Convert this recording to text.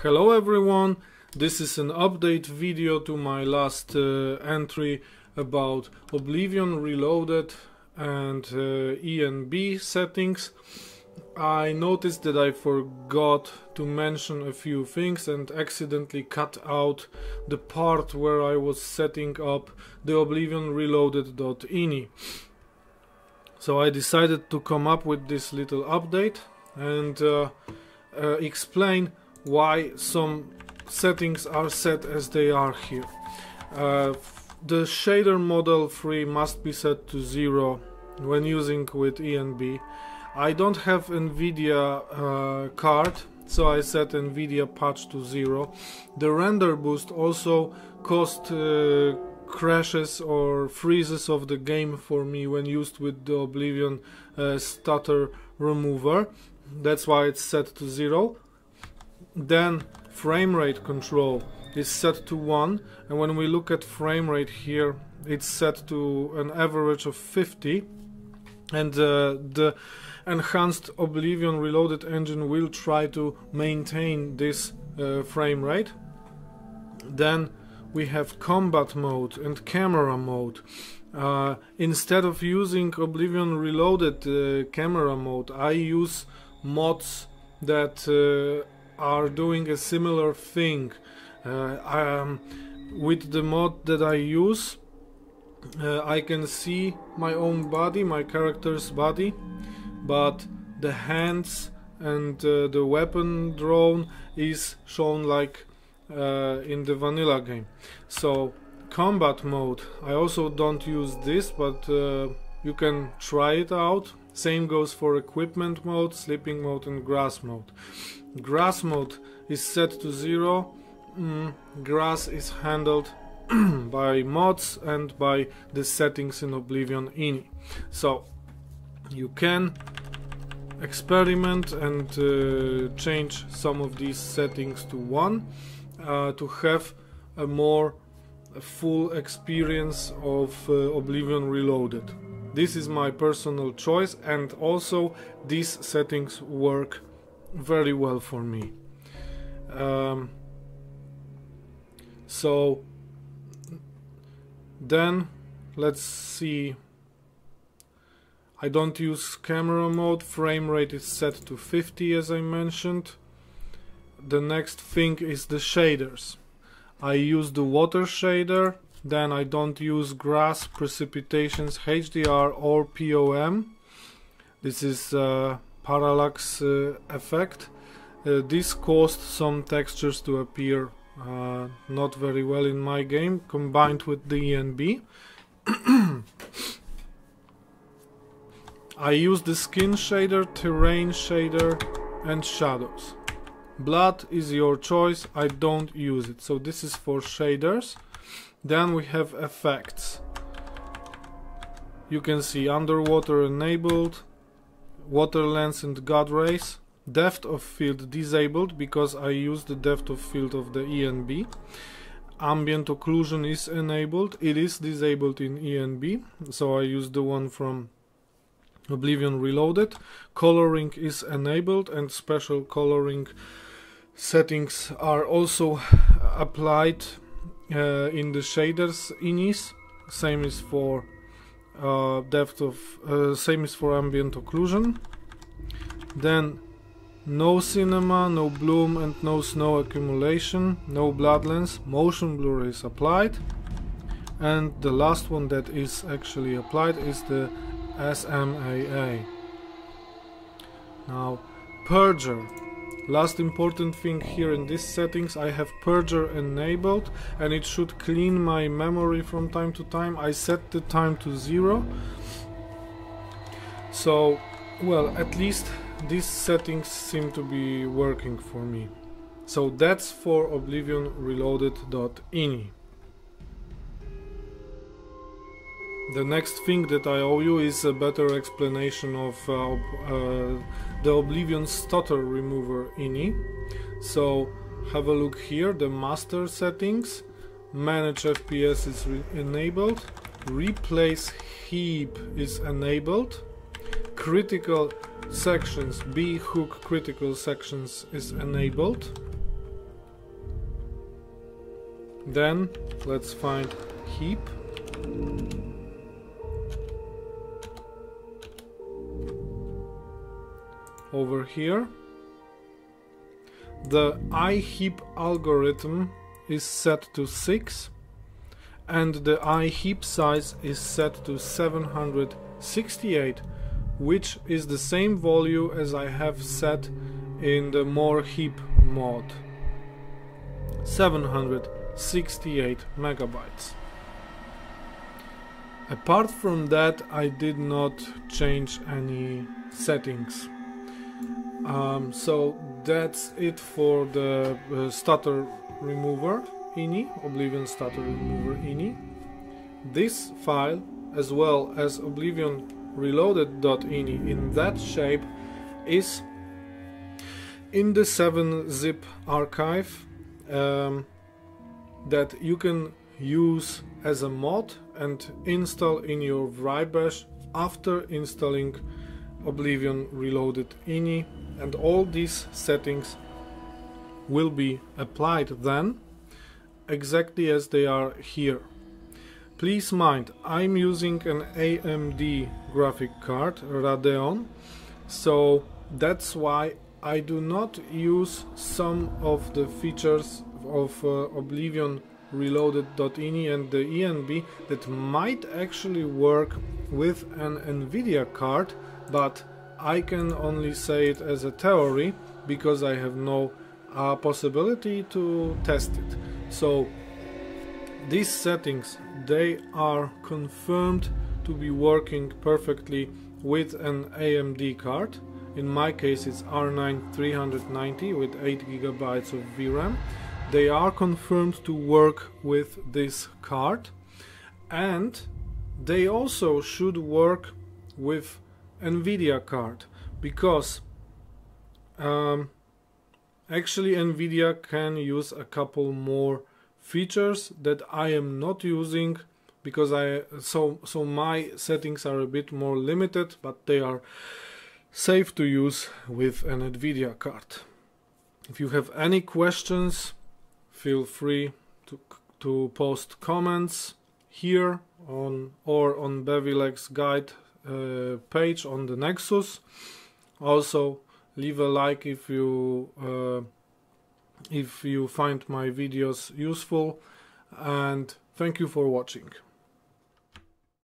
Hello everyone, this is an update video to my last uh, entry about Oblivion Reloaded and uh, ENB settings. I noticed that I forgot to mention a few things and accidentally cut out the part where I was setting up the Oblivion Reloaded.ini. So I decided to come up with this little update and uh, uh, explain why some settings are set as they are here. Uh, the shader model 3 must be set to 0 when using with ENB. I don't have NVIDIA uh, card, so I set NVIDIA patch to 0. The render boost also caused uh, crashes or freezes of the game for me when used with the Oblivion uh, stutter remover. That's why it's set to 0. Then frame rate control is set to 1 and when we look at frame rate here it's set to an average of 50 and uh, the enhanced Oblivion Reloaded engine will try to maintain this uh, frame rate. Then we have combat mode and camera mode. Uh, instead of using Oblivion Reloaded uh, camera mode, I use mods that uh, are doing a similar thing. Uh, um, with the mod that I use, uh, I can see my own body, my character's body, but the hands and uh, the weapon drone is shown like uh, in the vanilla game. So combat mode, I also don't use this, but uh, you can try it out. Same goes for equipment mode, sleeping mode and grass mode. Grass mode is set to zero. Mm, grass is handled by mods and by the settings in Oblivion INI. So you can experiment and uh, change some of these settings to one uh, to have a more full experience of uh, Oblivion Reloaded. This is my personal choice and also these settings work very well for me. Um, so then let's see I don't use camera mode, frame rate is set to 50 as I mentioned. The next thing is the shaders. I use the water shader, then I don't use grass, precipitations, HDR or POM. This is uh, parallax uh, effect. Uh, this caused some textures to appear uh, not very well in my game combined with the ENB. I use the skin shader, terrain shader and shadows. Blood is your choice, I don't use it. So this is for shaders. Then we have effects. You can see underwater enabled, water lens and god rays, depth of field disabled because I use the depth of field of the ENB. Ambient occlusion is enabled, it is disabled in ENB, so I use the one from Oblivion Reloaded. Coloring is enabled and special coloring settings are also applied uh, in the shaders inis. Same is for uh, depth of uh, same is for ambient occlusion. Then no cinema, no bloom and no snow accumulation, no blood lens, motion blur is applied. And the last one that is actually applied is the SMAA. Now, Purger. Last important thing here in these settings, I have Purger enabled and it should clean my memory from time to time. I set the time to zero. So, well, at least these settings seem to be working for me. So that's for Oblivion Reloaded.ini. The next thing that I owe you is a better explanation of uh, uh, the Oblivion Stutter Remover INI. So have a look here, the master settings, manage FPS is enabled, replace heap is enabled, critical sections, B hook critical sections is enabled, then let's find heap over here. The iHeap algorithm is set to 6 and the iHeap size is set to 768 which is the same value as I have set in the more heap mod 768 megabytes. Apart from that I did not change any settings um, so that's it for the uh, stutter remover ini, Oblivion stutter remover ini. This file as well as Oblivion reloaded.ini in that shape is in the 7-zip archive um, that you can use as a mod and install in your Wrye Bash after installing Oblivion Reloaded ini and all these settings will be applied then exactly as they are here. Please mind, I'm using an AMD graphic card, Radeon, so that's why I do not use some of the features of uh, Oblivion Reloaded.ini and the ENB that might actually work with an Nvidia card, but I can only say it as a theory because I have no uh, possibility to test it. So these settings they are confirmed to be working perfectly with an AMD card. In my case it's R9 390 with 8 gigabytes of VRAM. They are confirmed to work with this card and they also should work with Nvidia card because um, actually Nvidia can use a couple more features that I am not using because I so so my settings are a bit more limited but they are safe to use with an Nvidia card. If you have any questions feel free to to post comments here on or on Bevilex guide uh, page on the Nexus. Also, leave a like if you uh, if you find my videos useful, and thank you for watching.